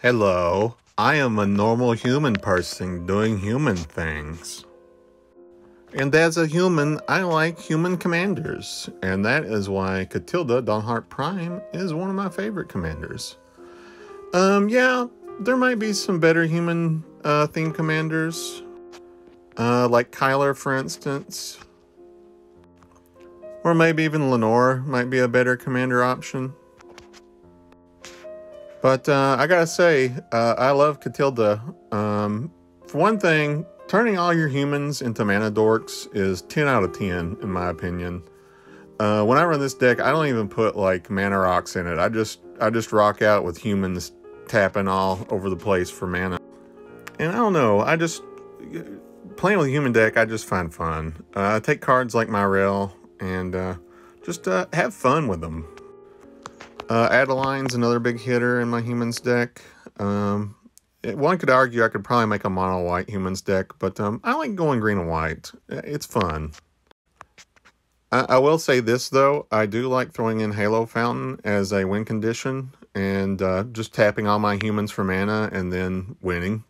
Hello, I am a normal human person doing human things. And as a human, I like human commanders, and that is why Katilda Dawnhart Prime is one of my favorite commanders. Um, yeah, there might be some better human uh, theme commanders, uh, like Kyler, for instance. Or maybe even Leinore might be a better commander option. But uh, I gotta say, uh, I love Katilda. Um, for one thing, turning all your humans into mana dorks is 10 out of 10, in my opinion. Uh, when I run this deck, I don't even put like mana rocks in it. I just I just rock out with humans tapping all over the place for mana. And I don't know, I just playing with a human deck, I just find fun. Uh, I take cards like my rail and uh, just uh, have fun with them. Uh, Adeline's another big hitter in my humans deck. Um, one could argue I could probably make a mono white humans deck, but um, I like going green and white. It's fun. I, I, will say this though, I do like throwing in Halo Fountain as a win condition and uh, just tapping all my humans for mana and then winning.